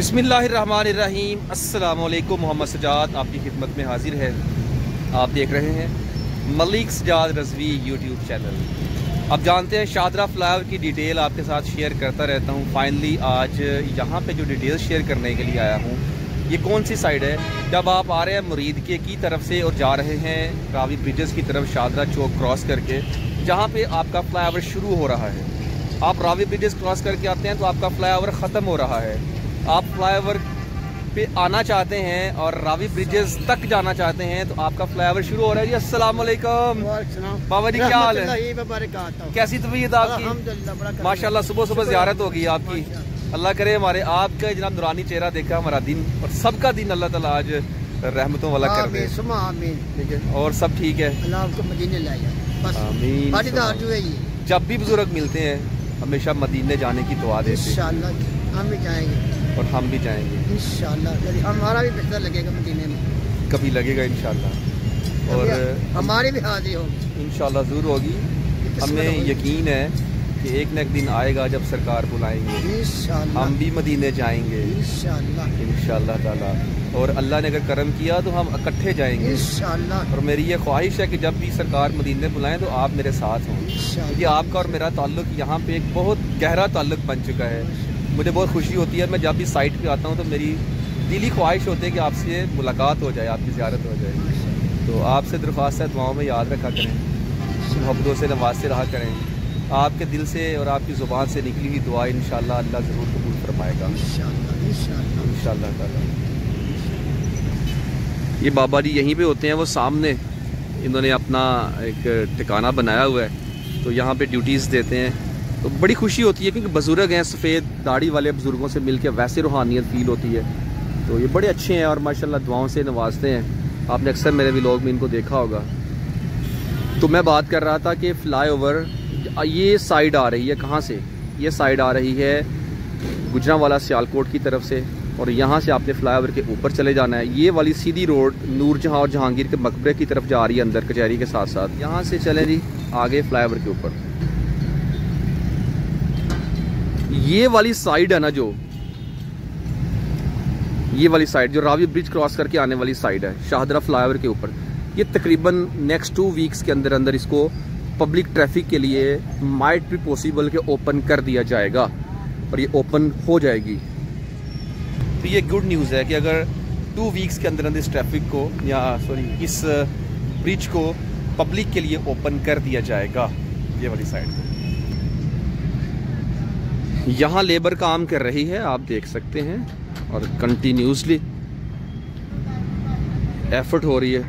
बिसमीम अस्सलाम मोहम्मद सजाद, आपकी खिदमत में हाजिर है। आप देख रहे हैं मलिक सजाद रजवी यूट्यूब चैनल। आप जानते हैं, शादरा फ्लावर की डिटेल आपके साथ शेयर करता रहता हूँ। फाइनली आज यहाँ पे जो डिटेल शेयर करने के लिए आया हूँ, ये कौन सी साइड है? जब आप आ रहे हैं मुरीद के की तरफ़ से और जा रहे हैं रावी ब्रिजेस की तरफ़ शादरा चौक क्रॉस करके, जहाँ पे आपका फ्लाई शुरू हो रहा है। आप रावी ब्रिजेस क्रॉस करके आते हैं तो आपका फ्लाई ख़त्म हो रहा है। आप फ्लाई पे आना चाहते हैं और रावी ब्रिजेस तक जाना चाहते हैं तो आपका फ्लाई शुरू हो रहा है। जी अस्सलाम वालेकुम। बाबा जी क्या हाल है? कैसी तबीयत आपकी? माशाल्लाह सुबह सुबह जियारत होगी आपकी। अल्लाह करे हमारे आपका जनाब नूरानी चेहरा देखा हमारा दिन और सबका दिन अल्लाह ताला आज रहमतों वाला कर दे ठीक है। और सब ठीक है? जब भी बुज़ुर्ग मिलते हैं हमेशा मदीने जाने की दुआ देते हम भी जाएँगे। और हम भी जाएँगे। इंशाल्लाह। हमारा भी पैसा लगेगा मदीने में। कभी लगेगा इंशाल्लाह। और हमारी भी हाजिर होगी। इंशाल्लाह ज़रूर होगी। हमें यकीन है कि एक न एक दिन आएगा जब सरकार बुलाएँगे। हम भी मदीने जाएँगे। इन ताला। और अल्लाह ने अगर करम किया तो हम इकट्ठे जाएँगे। और मेरी ये ख्वाहिश है कि जब भी सरकार मदीने बुलाएँ तो आप मेरे साथ हों। क्योंकि आपका और मेरा ताल्लुक यहाँ पे एक बहुत गहरा ताल्लुक बन चुका है। मुझे बहुत खुशी होती है मैं जब भी साइट पे आता हूँ तो मेरी दिली ख्वाहिश होती है कि आपसे मुलाकात हो जाए, आपकी ज्यारत हो जाए। तो आपसे दरख्वास्त है, दुआओं में याद रखा करें। मोहब्बतों से नवाज़ से रहा करें। आपके दिल से और आपकी ज़ुबान से निकली हुई दुआ इन अल्लाह ज़रूर कबूल फरमाएगा। इन ये बाबा जी यहीं पे होते हैं, वो सामने। इन्होंने अपना एक ठिकाना बनाया हुआ है। तो यहाँ पे ड्यूटीज़ देते हैं। तो बड़ी खुशी होती है क्योंकि बुज़ुर्ग हैं, सफ़ेद दाढ़ी वाले बुज़ुर्गों से मिल के वैसे रूहानियत फील होती है। तो ये बड़े अच्छे हैं और माशाल्लाह दुआओं से नवाजते हैं। आपने अक्सर मेरे व्लॉग में इनको देखा होगा। तो मैं बात कर रहा था कि फ़्लाई ओवर ये साइड आ रही है कहाँ से? ये साइड आ रही है गुजरावाला सियालकोट की तरफ़ से और यहाँ से आपने फ्लाई ओवर के ऊपर चले जाना है। ये वाली सीधी रोड नूरजहाँ और जहांगीर के मकबरे की तरफ़ जा रही है, अंदर कचहरी के साथ साथ यहाँ से चलें जी आगे फ्लाई ओवर के ऊपर। ये वाली साइड है ना जो, ये वाली साइड जो रावी ब्रिज क्रॉस करके आने वाली साइड है, शाहदरा फ्लाईओवर के ऊपर। ये तकरीबन नेक्स्ट टू वीक्स के अंदर अंदर इसको पब्लिक ट्रैफ़िक के लिए माइट भी पॉसिबल के ओपन कर दिया जाएगा, और ये ओपन हो जाएगी। तो ये गुड न्यूज़ है कि अगर टू वीक्स के अंदर अंदर इस ट्रैफ़िक को, या सॉरी इस ब्रिज को पब्लिक के लिए ओपन कर दिया जाएगा, ये वाली साइड को। यहाँ लेबर काम कर रही है, आप देख सकते हैं, और कंटिन्यूसली एफर्ट हो रही है।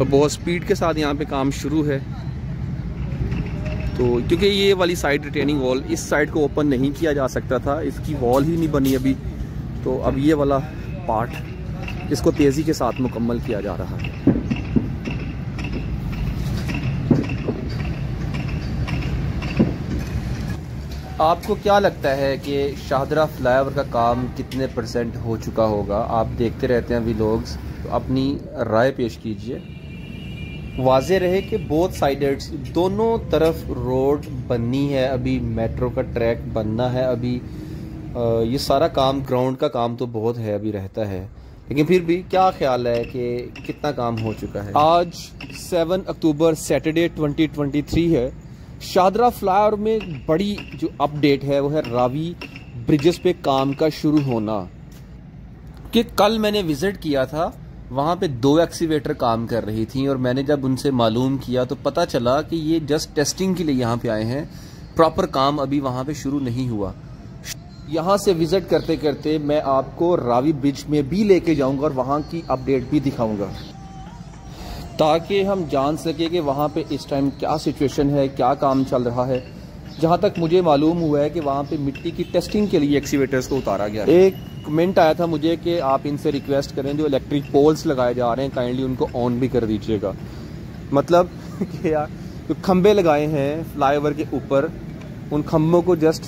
और बहुत स्पीड के साथ यहाँ पे काम शुरू है। तो क्योंकि ये वाली साइड रिटेनिंग वॉल इस साइड को ओपन नहीं किया जा सकता था, इसकी वॉल ही नहीं बनी अभी। तो अब ये वाला पार्ट इसको तेज़ी के साथ मुकम्मल किया जा रहा है। आपको क्या लगता है कि शाहदरा फ्लाईओवर का काम कितने परसेंट हो चुका होगा? आप देखते रहते हैं व्लॉग्स तो अपनी राय पेश कीजिए। वाजे रहे कि बोथ साइडेड्स दोनों तरफ़ रोड बननी है, अभी मेट्रो का ट्रैक बनना है, अभी ये सारा काम ग्राउंड का काम तो बहुत है, अभी रहता है। लेकिन फिर भी क्या ख्याल है कि कितना काम हो चुका है? आज 7 अक्टूबर सैटरडे 2023 है। शादरा फ्लाईओवर में बड़ी जो अपडेट है, वो है रावी ब्रिजेस पे काम का शुरू होना। कि कल मैंने विज़िट किया था, वहाँ पे दो एक्सीवेटर काम कर रही थी और मैंने जब उनसे मालूम किया तो पता चला कि ये जस्ट टेस्टिंग के लिए यहाँ पे आए हैं। प्रॉपर काम अभी वहाँ पे शुरू नहीं हुआ। यहाँ से विज़िट करते करते मैं आपको रावी ब्रिज में भी लेके जाऊँगा और वहाँ की अपडेट भी दिखाऊँगा। ताकि हम जान सके कि वहाँ पे इस टाइम क्या सिचुएशन है, क्या काम चल रहा है। जहाँ तक मुझे मालूम हुआ है कि वहाँ पे मिट्टी की टेस्टिंग के लिए एक्सीवेटर्स को उतारा गया एक कमेंट आया था मुझे कि आप इनसे रिक्वेस्ट करें जो इलेक्ट्रिक पोल्स लगाए जा रहे हैं काइंडली उनको ऑन भी कर दीजिएगा। मतलब कि यार, जो तो खंभे लगाए हैं फ्लाईओवर के ऊपर, उन खम्भों को जस्ट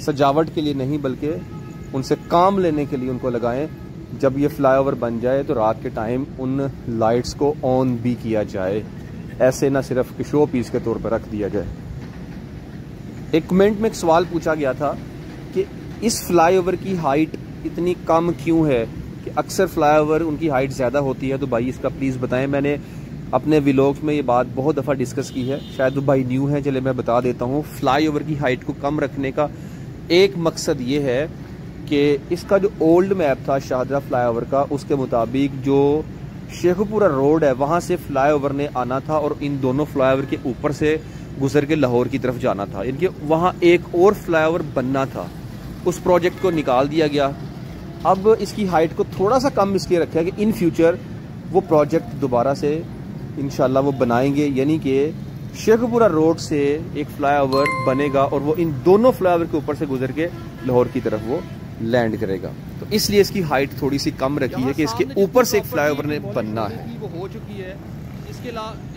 सजावट के लिए नहीं, बल्कि उनसे काम लेने के लिए उनको लगाएँ। जब ये फ्लाईओवर बन जाए तो रात के टाइम उन लाइट्स को ऑन भी किया जाए। ऐसे ना सिर्फ़ शो पीस के तौर पर रख दिया जाए। एक कमेंट में एक सवाल पूछा गया था कि इस फ्लाईओवर की हाइट इतनी कम क्यों है कि अक्सर फ्लाईओवर उनकी हाइट ज़्यादा होती है? तो भाई इसका प्लीज़ बताएँ। मैंने अपने विलोक में ये बात बहुत दफ़ा डिस्कस की है। शायद वो भाई न्यू है चले मैं बता देता हूँ। फ्लाईओवर की हाइट को कम रखने का एक मकसद ये है कि इसका जो ओल्ड मैप था शाहदरा फ्लाईओवर का, उसके मुताबिक जो शेखपुरा रोड है, वहाँ से फ्लाईओवर ने आना था और इन दोनों फ्लाईओवर के ऊपर से गुजर के लाहौर की तरफ़ जाना था। इनके वहाँ एक और फ्लाईओवर बनना था। उस प्रोजेक्ट को निकाल दिया गया। अब इसकी हाइट को थोड़ा सा कम इसलिए रखा है कि इन फ्यूचर वो प्रोजेक्ट दोबारा से इन वो बनाएँगे। यानी कि शेखपुरा रोड से एक फ्लाईओवर बनेगा और वो इन दोनों फ्लाईओवर के ऊपर से गुजर के लाहौर की तरफ़ वो लैंड करेगा। तो इसलिए इसकी हाइट थोड़ी सी कम रखी है कि इसके ऊपर से एक फ्लाईओवर ने बनना है वो हो चुकी है।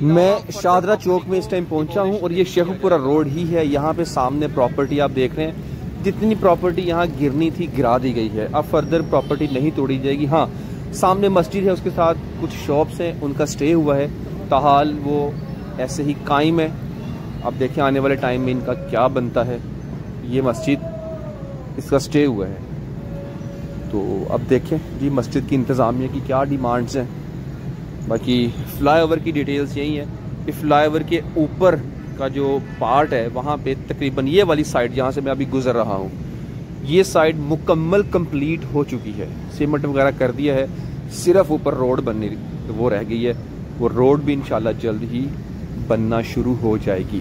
मैं शादरा चौक में इस टाइम पहुँचा हूँ और ये शेखपुरा रोड ही है। यहाँ पे सामने प्रॉपर्टी आप देख रहे हैं। जितनी प्रॉपर्टी यहाँ गिरनी थी गिरा दी गई है। अब फर्दर प्रॉपर्टी नहीं तोड़ी जाएगी। हाँ सामने मस्जिद है उसके साथ कुछ शॉप्स हैं उनका स्टे हुआ है। ताहाल वो ऐसे ही कायम है। अब देखें आने वाले टाइम में इनका क्या बनता है। ये मस्जिद इसका स्टे हुआ है। तो अब देखें जी, मस्जिद की इंतज़ामिया की क्या डिमांड्स हैं। बाकी फ्लाईओवर की डिटेल्स यही है कि फ्लाईओवर के ऊपर का जो पार्ट है, वहाँ पे तकरीबन ये वाली साइड जहाँ से मैं अभी गुजर रहा हूँ, ये साइड मुकम्मल कंप्लीट हो चुकी है। सीमेंट वगैरह कर दिया है, सिर्फ़ ऊपर रोड बनने वो रह गई है। वो रोड भी इंशाल्लाह जल्द ही बनना शुरू हो जाएगी।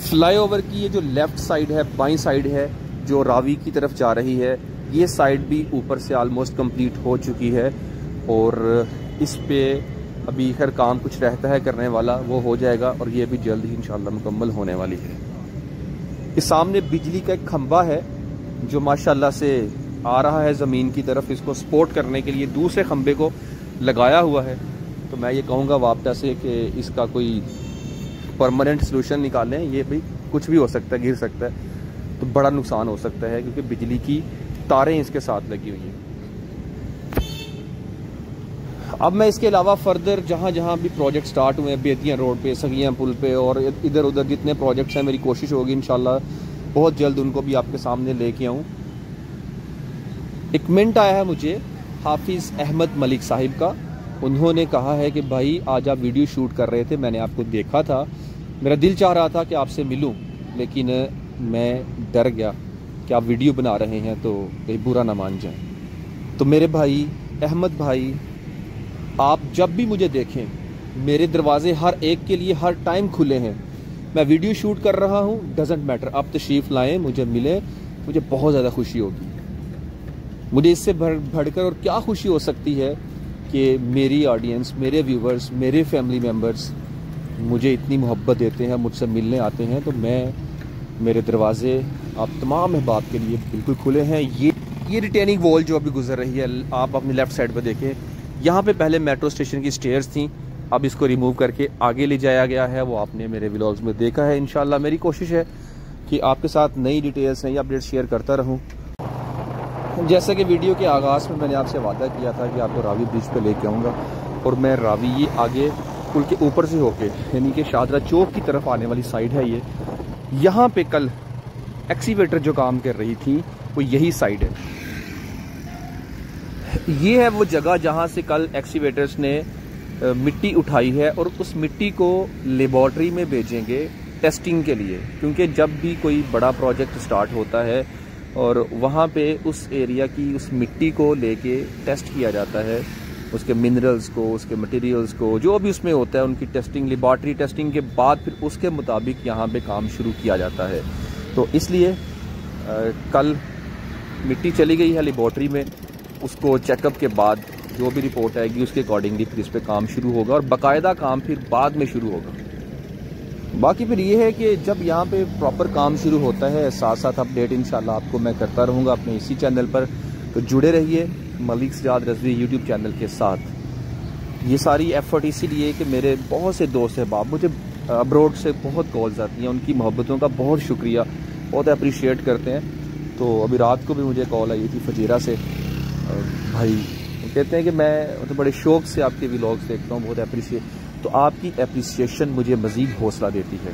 फ्लाईओवर की ये जो लेफ़्ट साइड है, बाई साइड है, जो रावी की तरफ़ जा रही है ये साइड भी ऊपर से ऑलमोस्ट कंप्लीट हो चुकी है और इस पे अभी खैर काम कुछ रहता है करने वाला, वो हो जाएगा और ये भी जल्द ही इंशाल्लाह मुकम्मल होने वाली है। इस सामने बिजली का एक खम्बा है जो माशाल्लाह से आ रहा है ज़मीन की तरफ़। इसको सपोर्ट करने के लिए दूसरे खम्बे को लगाया हुआ है। तो मैं ये कहूँगा वापटा से कि इसका कोई परमानेंट सोल्यूशन निकालें, ये भाई कुछ भी हो सकता है, गिर सकता है। तो बड़ा नुकसान हो सकता है क्योंकि बिजली की तारें इसके साथ लगी हुई हैं। अब मैं इसके अलावा फर्दर जहाँ जहाँ भी प्रोजेक्ट स्टार्ट हुए हैं, बेतियाँ रोड पे, सगियाँ पुल पे, और इधर उधर जितने प्रोजेक्ट्स हैं, मेरी कोशिश होगी इन बहुत जल्द उनको भी आपके सामने लेके आऊँ। एक मिनट आया है मुझे, हाफिज़ अहमद मलिक साहिब का। उन्होंने कहा है कि भाई, आज आप वीडियो शूट कर रहे थे, मैंने आपको देखा था। मेरा दिल चाह रहा था कि आपसे मिलूं, लेकिन मैं डर गया। कि आप वीडियो बना रहे हैं तो कहीं बुरा ना मान जाए। तो मेरे भाई, अहमद भाई, आप जब भी मुझे देखें, मेरे दरवाजे हर एक के लिए हर टाइम खुले हैं। मैं वीडियो शूट कर रहा हूँ डजेंट मैटर आप तशरीफ़ लाएँ, मुझे मिले, मुझे बहुत ज़्यादा खुशी होगी। मुझे इससे भर भड़कर और क्या खुशी हो सकती है कि मेरी ऑडियंस मेरे व्यूवर्स मेरे फैमिली मेंबर्स मुझे इतनी मोहब्बत देते हैं, मुझसे मिलने आते हैं तो मैं मेरे दरवाज़े आप तमाम अहबाब के लिए बिल्कुल खुले हैं। ये ये रिटेनिंग वॉल जो अभी गुजर रही है, आप अपनी लेफ़्ट साइड पर देखें। यहाँ पे पहले मेट्रो स्टेशन की स्टेयर्स थी। अब इसको रिमूव करके आगे ले जाया गया है। वो आपने मेरे व्लॉग्स में देखा है। इनशाला मेरी कोशिश है कि आपके साथ नई डिटेल्स नई अपडेट शेयर करता रहूँ। जैसा कि वीडियो के आगाज़ में मैंने आपसे वादा किया था कि आपको रावी ब्रिज पर लेके आऊँगा। और मैं रावी ये आगे पुल के ऊपर से होके, यानी कि शादरा चौक की तरफ़ आने वाली साइड है ये। यहाँ पे कल एक्सीवेटर जो काम कर रही थी, वो यही साइड है। ये है वो जगह जहाँ से कल एक्सीवेटर्स ने मिट्टी उठाई है और उस मिट्टी को लेबॉर्ट्री में भेजेंगे टेस्टिंग के लिए, क्योंकि जब भी कोई बड़ा प्रोजेक्ट स्टार्ट होता है और वहाँ पे उस एरिया की, उस मिट्टी को लेके टेस्ट किया जाता है, उसके मिनरल्स को, उसके मटेरियल्स को, जो भी उसमें होता है, उनकी टेस्टिंग लेबॉर्ट्री टेस्टिंग के बाद फिर उसके मुताबिक यहाँ पे काम शुरू किया जाता है। तो इसलिए कल मिट्टी चली गई है लेबॉर्ट्री में। उसको चेकअप के बाद जो भी रिपोर्ट आएगी, उसके अकॉर्डिंगली फिर इस पर काम शुरू होगा और बाकायदा काम फिर बाद में शुरू होगा। बाकी फिर ये है कि जब यहाँ पे प्रॉपर काम शुरू होता है साथ साथ अपडेट इंशाल्लाह आपको मैं करता रहूँगा अपने इसी चैनल पर। तो जुड़े रहिए मलिक सजाद रजवी यूट्यूब चैनल के साथ। ये सारी एफर्ट इसीलिए कि मेरे बहुत से दोस्त हैं बाप, मुझे अब्रोड से बहुत कॉल्स आती हैं, उनकी मोहब्बतों का बहुत शुक्रिया, बहुत अप्रिशिएट करते हैं। तो अभी रात को भी मुझे कॉल आई थी फजीरा से। भाई कहते हैं कि मैं तो बड़े शौक से आपके व्लॉग्स देखता हूँ, बहुत अप्रिशिएट तो आपकी अप्रिसिएशन मुझे मज़ीद हौसला देती है।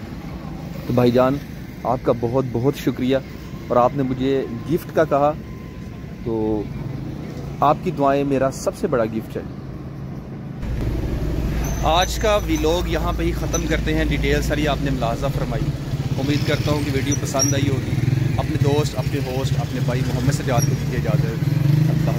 तो भाईजान आपका बहुत बहुत शुक्रिया, और आपने मुझे गिफ्ट का कहा तो आपकी दुआएँ मेरा सबसे बड़ा गिफ्ट है। आज का व्लॉग यहाँ पे ही ख़त्म करते हैं डिटेल सारी आपने मुलाजा फरमाई। उम्मीद करता हूँ कि वीडियो पसंद आई होगी। अपने दोस्त, अपने होस्ट अपने भाई मोहम्मद सजाद को दीजिए इजाज़त। अल्लाह